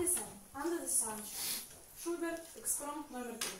Алиса, Under the Sunshine. Schubert, Экспромт номер три.